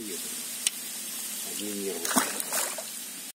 Поехали. Одни нервы.